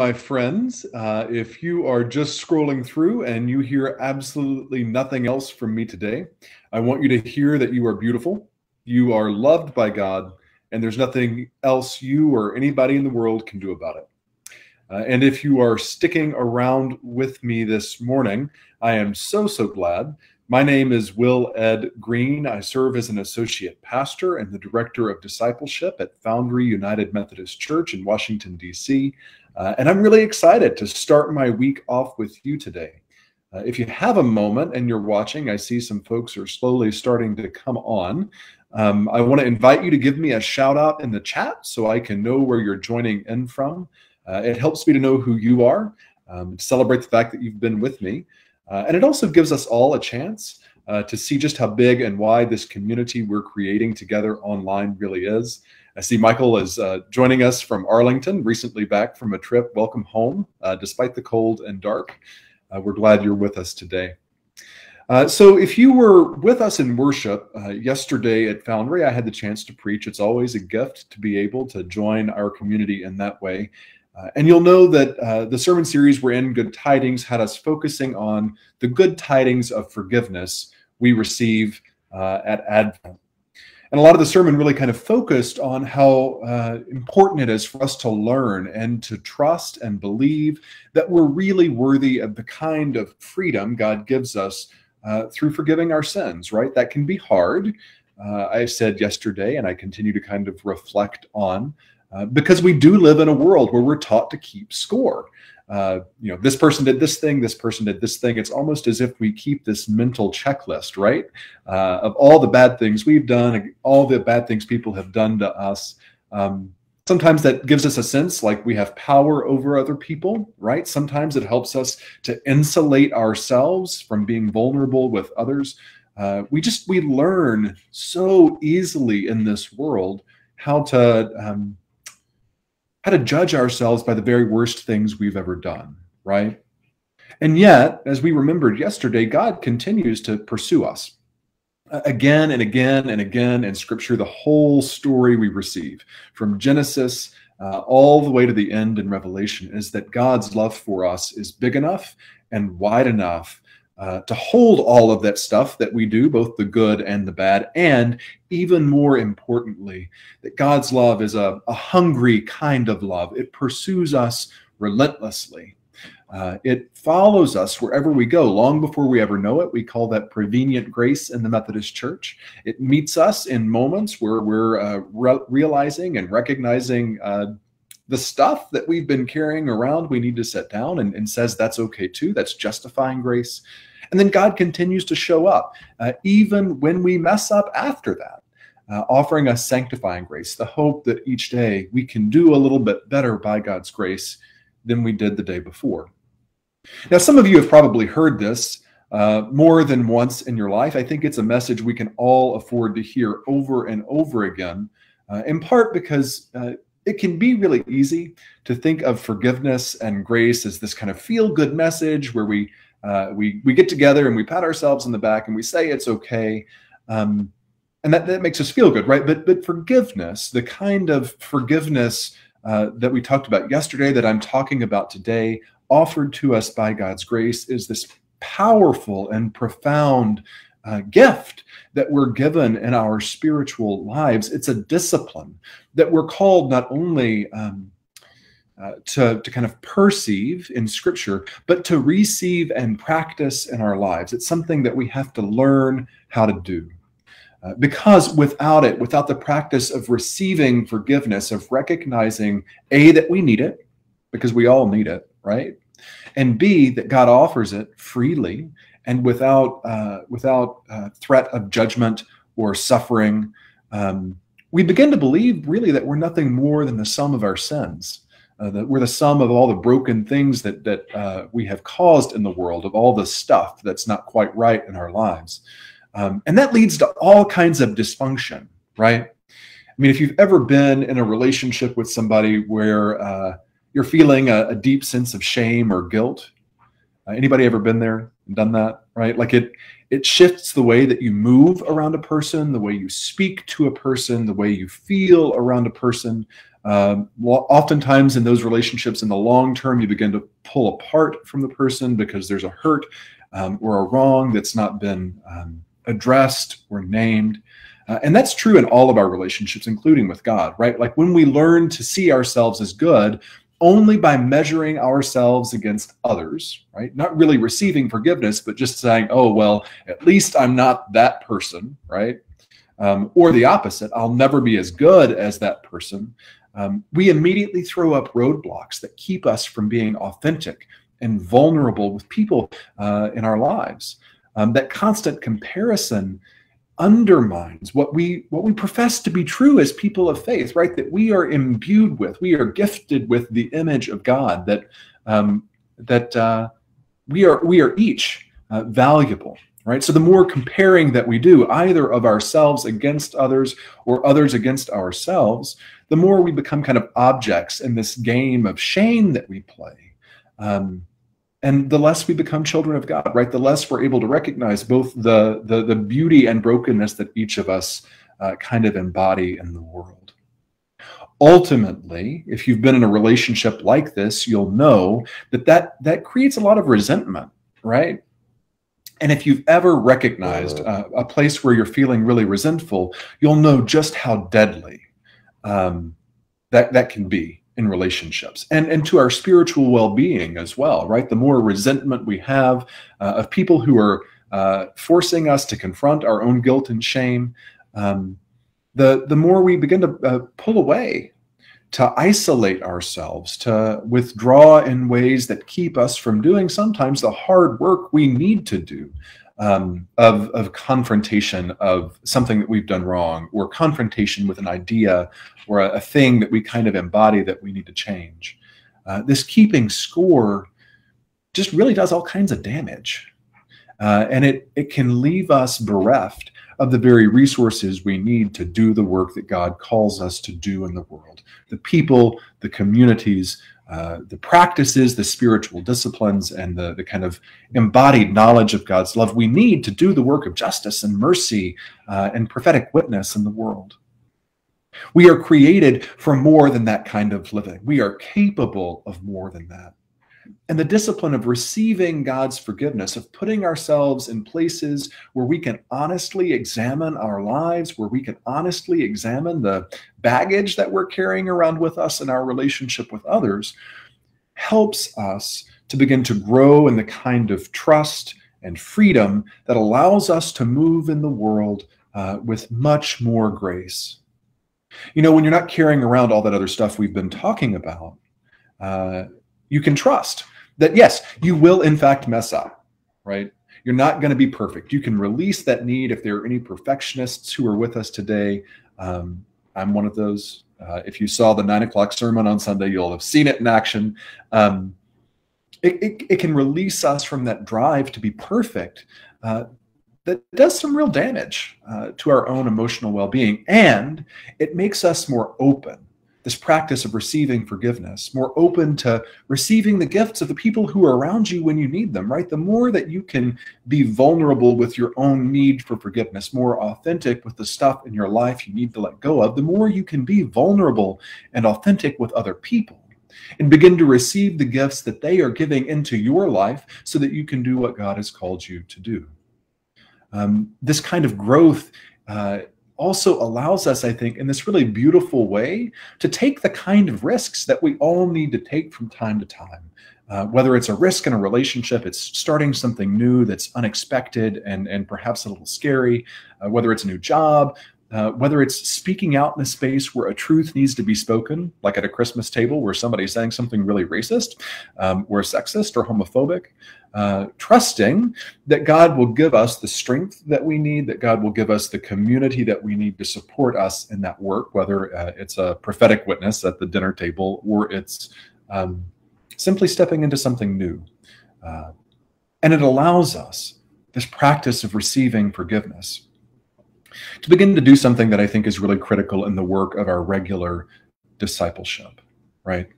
my friends. Uh, if you are just scrolling through and you hear absolutely nothing else from me today, I want you to hear that you are beautiful, you are loved by God, and there's nothing else you or anybody in the world can do about it. Uh, and if you are sticking around with me this morning, I am so, so glad. My name is Will Ed Green. I serve as an associate pastor and the director of discipleship at Foundry United Methodist Church in Washington, D.C. Uh, and I'm really excited to start my week off with you today. Uh, if you have a moment and you're watching, I see some folks are slowly starting to come on. Um, I want to invite you to give me a shout out in the chat so I can know where you're joining in from. Uh, it helps me to know who you are, um, to celebrate the fact that you've been with me. Uh, and it also gives us all a chance uh, to see just how big and wide this community we're creating together online really is. I see Michael is uh, joining us from Arlington, recently back from a trip. Welcome home, uh, despite the cold and dark. Uh, we're glad you're with us today. Uh, so, if you were with us in worship uh, yesterday at Foundry, I had the chance to preach. It's always a gift to be able to join our community in that way. Uh, and you'll know that the sermon series we're in, Good Tidings, had us focusing on the good tidings of forgiveness we receive at Advent. And a lot of the sermon really kind of focused on how uh, important it is for us to learn and to trust and believe that we're really worthy of the kind of freedom God gives us uh, through forgiving our sins, right? That can be hard. Uh, I said yesterday, and I continue to kind of reflect on, uh, because we do live in a world where we're taught to keep score uh, you know, this person did this thing, this person did this thing. It's almost as if we keep this mental checklist, right? Uh, of all the bad things we've done, all the bad things people have done to us. Um, sometimes that gives us a sense like we have power over other people, right? Sometimes it helps us to insulate ourselves from being vulnerable with others. Uh, we just we learn so easily in this world how to um, how to judge ourselves by the very worst things we've ever done, right? And yet, as we remembered yesterday, God continues to pursue us again and again and again in Scripture, the whole story we receive from Genesis uh, all the way to the end in Revelation is that God's love for us is big enough and wide enough uh, to hold all of that stuff that we do, both the good and the bad, and even more importantly, that God's love is a, a hungry kind of love. It pursues us relentlessly. Uh, it follows us wherever we go, long before we ever know it. We call that prevenient grace in the Methodist Church. It meets us in moments where we're uh, re- realizing and recognizing uh, the stuff that we've been carrying around, we need to set down and, and says that's okay too. That's justifying grace. And then God continues to show up, uh, even when we mess up after that, uh, offering us sanctifying grace, the hope that each day we can do a little bit better by God's grace than we did the day before. Now, some of you have probably heard this uh, more than once in your life. I think it's a message we can all afford to hear over and over again, uh, in part because uh, it can be really easy to think of forgiveness and grace as this kind of feel good message where we uh, we we get together and we pat ourselves in the back and we say it's okay, um, and that that makes us feel good, right? But but forgiveness, the kind of forgiveness uh, that we talked about yesterday, that I'm talking about today, offered to us by God's grace, is this powerful and profound uh, gift that we're given in our spiritual lives. It's a discipline that we're called not only um, uh, to, to kind of perceive in scripture, but to receive and practice in our lives. It's something that we have to learn how to do. Uh, because without it, without the practice of receiving forgiveness, of recognizing A, that we need it, because we all need it, right? And B, that God offers it freely and without, uh, without uh, threat of judgment or suffering, um, we begin to believe really that we're nothing more than the sum of our sins uh, we're the sum of all the broken things that that uh, we have caused in the world, of all the stuff that's not quite right in our lives, um, and that leads to all kinds of dysfunction, right? I mean, if you've ever been in a relationship with somebody where uh, you're feeling a, a, deep sense of shame or guilt, uh, anybody ever been there and done that, right? Like it it shifts the way that you move around a person, the way you speak to a person, the way you feel around a person. Um, oftentimes in those relationships in the long term, you begin to pull apart from the person because there's a hurt um, or a wrong that's not been um, addressed or named. Uh, and that's true in all of our relationships, including with God, right? Like when we learn to see ourselves as good only by measuring ourselves against others, right? Not really receiving forgiveness, but just saying, oh, well, at least I'm not that person, right? Um, or the opposite, I'll never be as good as that person. Um, we immediately throw up roadblocks that keep us from being authentic and vulnerable with people uh, in our lives. Um, that constant comparison undermines what we what we profess to be true as people of faith right that we are imbued with we are gifted with the image of god that um, that uh, we are we are each uh, valuable right so the more comparing that we do either of ourselves against others or others against ourselves the more we become kind of objects in this game of shame that we play um, and the less we become children of God, right? The less we're able to recognize both the the, the beauty and brokenness that each of us uh, kind of embody in the world. Ultimately, if you've been in a relationship like this, you'll know that that, that creates a lot of resentment, right? And if you've ever recognized uh, a place where you're feeling really resentful, you'll know just how deadly um, that that can be in relationships. And, and to our spiritual well-being as well right? The more resentment we have uh, of people who are uh, forcing us to confront our own guilt and shame um, the the more we begin to uh, pull away to isolate ourselves to withdraw in ways that keep us from doing sometimes the hard work we need to do um, of, of confrontation of something that we've done wrong or confrontation with an idea or a, a thing that we kind of embody that we need to change. Uh, this keeping score just really does all kinds of damage. Uh, and it, it can leave us bereft of the very resources we need to do the work that God calls us to do in the world. The people, the communities, uh, the practices, the spiritual disciplines, and the, the kind of embodied knowledge of God's love we need to do the work of justice and mercy uh, and prophetic witness in the world. We are created for more than that kind of living. We are capable of more than that and the discipline of receiving God's forgiveness, of putting ourselves in places where we can honestly examine our lives, where we can honestly examine the baggage that we're carrying around with us in our relationship with others, helps us to begin to grow in the kind of trust and freedom that allows us to move in the world uh, with much more grace. You know, when you're not carrying around all that other stuff we've been talking about, uh, you can trust that yes, you will in fact mess up, right? You're not going to be perfect. You can release that need. If there are any perfectionists who are with us today, um, I'm one of those. Uh, if you saw the nine o'clock sermon on Sunday, you'll have seen it in action. Um, it, it, it, can release us from that drive to be perfect uh, that does some real damage uh, to our own emotional well being. And it makes us more open this practice of receiving forgiveness, more open to receiving the gifts of the people who are around you when you need them, right? The more that you can be vulnerable with your own need for forgiveness, more authentic with the stuff in your life you need to let go of, the more you can be vulnerable and authentic with other people and begin to receive the gifts that they are giving into your life so that you can do what God has called you to do. Um, this kind of growth. Uh, also allows us, I think, in this really beautiful way to take the kind of risks that we all need to take from time to time. Uh, whether it's a risk in a relationship, it's starting something new that's unexpected and, and perhaps a little scary, uh, whether it's a new job, uh, whether it's speaking out in a space where a truth needs to be spoken, like at a Christmas table where somebody's saying something really racist, um, or sexist, or homophobic, uh, trusting that God will give us the strength that we need, that God will give us the community that we need to support us in that work, whether uh, it's a prophetic witness at the dinner table or it's um, simply stepping into something new. Uh, and it allows us this practice of receiving forgiveness to begin to do something that I think is really critical in the work of our regular discipleship, right?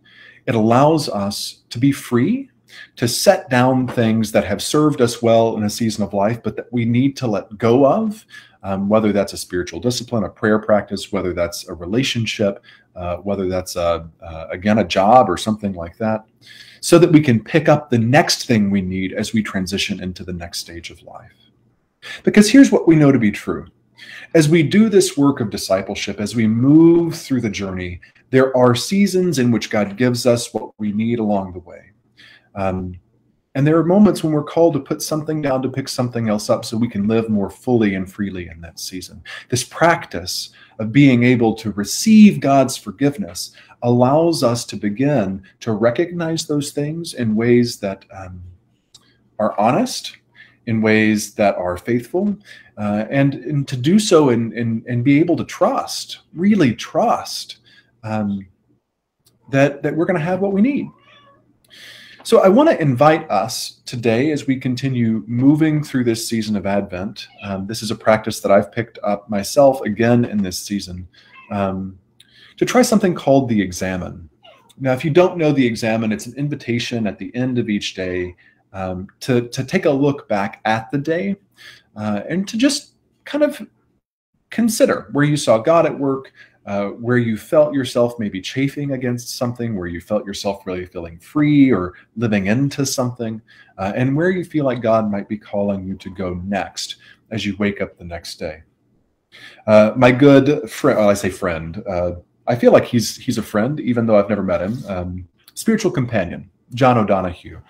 It allows us to be free to set down things that have served us well in a season of life, but that we need to let go of, um, whether that's a spiritual discipline, a prayer practice, whether that's a relationship, uh, whether that's a, uh, again a job or something like that, so that we can pick up the next thing we need as we transition into the next stage of life. Because here's what we know to be true. As we do this work of discipleship, as we move through the journey, there are seasons in which God gives us what we need along the way. Um, and there are moments when we're called to put something down to pick something else up so we can live more fully and freely in that season. This practice of being able to receive God's forgiveness allows us to begin to recognize those things in ways that um, are honest, in ways that are faithful, uh, and, and to do so and, and, and be able to trust, really trust um, that, that we're going to have what we need. So I want to invite us today as we continue moving through this season of Advent. Um, this is a practice that I've picked up myself again in this season um, to try something called the Examen. Now, if you don't know the Examen, it's an invitation at the end of each day um, to, to take a look back at the day uh, and to just kind of consider where you saw God at work, uh, where you felt yourself maybe chafing against something, where you felt yourself really feeling free or living into something, uh, and where you feel like God might be calling you to go next as you wake up the next day. Uh, my good friend, well, I say friend, uh, I feel like he's he's a friend, even though I've never met him. Um, spiritual companion, John O'Donohue,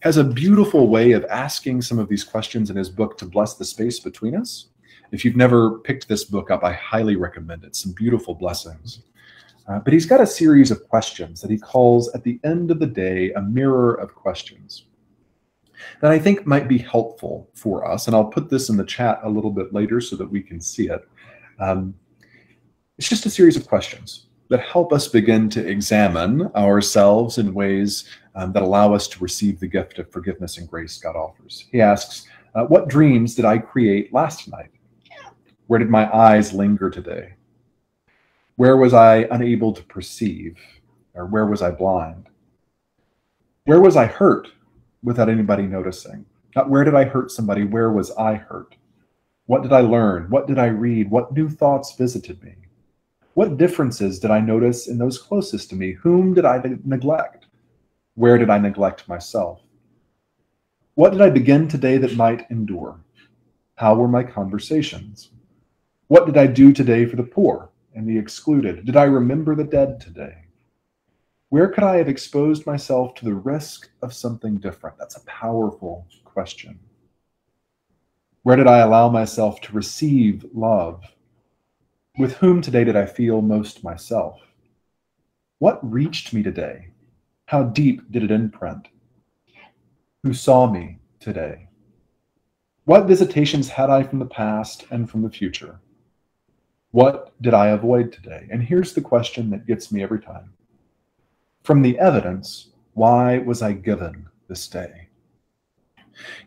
has a beautiful way of asking some of these questions in his book to bless the space between us. If you've never picked this book up, I highly recommend it. Some beautiful blessings. Uh, but he's got a series of questions that he calls at the end of the day a mirror of questions that I think might be helpful for us. And I'll put this in the chat a little bit later so that we can see it. Um, it's just a series of questions that help us begin to examine ourselves in ways um, that allow us to receive the gift of forgiveness and grace God offers. He asks, uh, What dreams did I create last night? Where did my eyes linger today? Where was I unable to perceive? Or where was I blind? Where was I hurt without anybody noticing? Not where did I hurt somebody, where was I hurt? What did I learn? What did I read? What new thoughts visited me? What differences did I notice in those closest to me? Whom did I neglect? Where did I neglect myself? What did I begin today that might endure? How were my conversations? What did I do today for the poor and the excluded? Did I remember the dead today? Where could I have exposed myself to the risk of something different? That's a powerful question. Where did I allow myself to receive love? With whom today did I feel most myself? What reached me today? How deep did it imprint? Who saw me today? What visitations had I from the past and from the future? What did I avoid today? And here's the question that gets me every time. From the evidence, why was I given this day?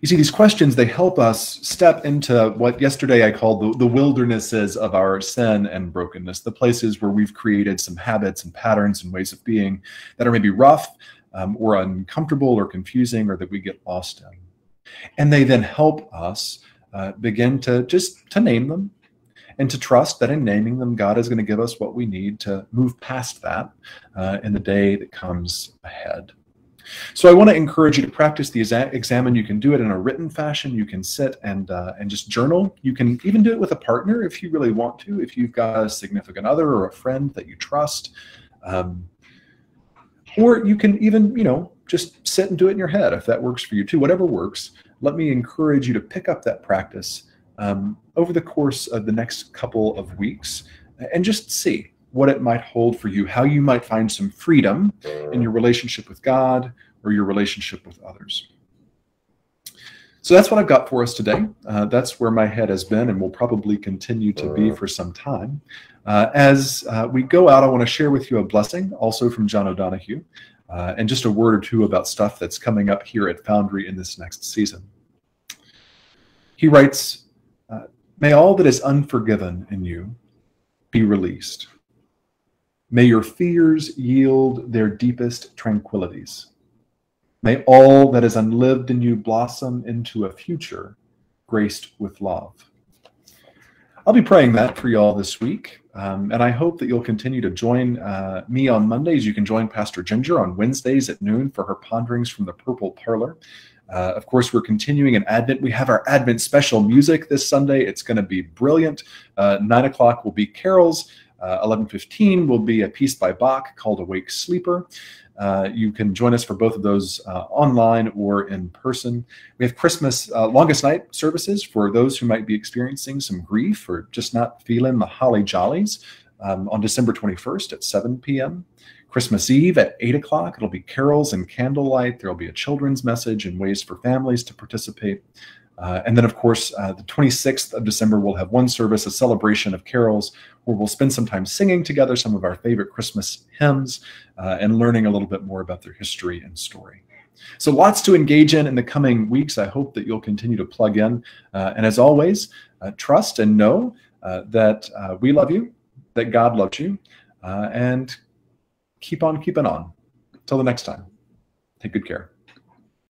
You see, these questions, they help us step into what yesterday I called the, the wildernesses of our sin and brokenness, the places where we've created some habits and patterns and ways of being that are maybe rough um, or uncomfortable or confusing or that we get lost in. And they then help us uh, begin to just to name them and to trust that in naming them, God is going to give us what we need to move past that uh, in the day that comes ahead. So I want to encourage you to practice the Examen. You can do it in a written fashion. You can sit and uh, and just journal. You can even do it with a partner if you really want to. If you've got a significant other or a friend that you trust, um, or you can even you know just sit and do it in your head if that works for you too. Whatever works. Let me encourage you to pick up that practice um, over the course of the next couple of weeks and just see what it might hold for you, how you might find some freedom in your relationship with God or your relationship with others. So that's what I've got for us today. Uh, that's where my head has been and will probably continue to be for some time. Uh, as uh, we go out, I want to share with you a blessing also from John O'Donohue uh, and just a word or two about stuff that's coming up here at Foundry in this next season. He writes, May all that is unforgiven in you be released. May your fears yield their deepest tranquillities. May all that is unlived in you blossom into a future graced with love. I'll be praying that for you all this week. Um, and I hope that you'll continue to join uh, me on Mondays. You can join Pastor Ginger on Wednesdays at noon for her ponderings from the Purple Parlor. Uh, of course, we're continuing in Advent. We have our Advent special music this Sunday. It's going to be brilliant. Uh, Nine o'clock will be carols. Uh, 11:15 will be a piece by Bach called "Awake Sleeper." Uh, you can join us for both of those uh, online or in person. We have Christmas uh, longest night services for those who might be experiencing some grief or just not feeling the holly jollies um, on December 21st at 7 p.m. Christmas Eve at 8 o'clock, it'll be carols and candlelight. There'll be a children's message and ways for families to participate. Uh, and then, of course, uh, the 26th of December, we'll have one service, a celebration of carols, where we'll spend some time singing together some of our favorite Christmas hymns uh, and learning a little bit more about their history and story. So, lots to engage in in the coming weeks. I hope that you'll continue to plug in. Uh, and as always, uh, trust and know uh, that we love you, that God loves you, and keep on keeping on. Until the next time, take good care.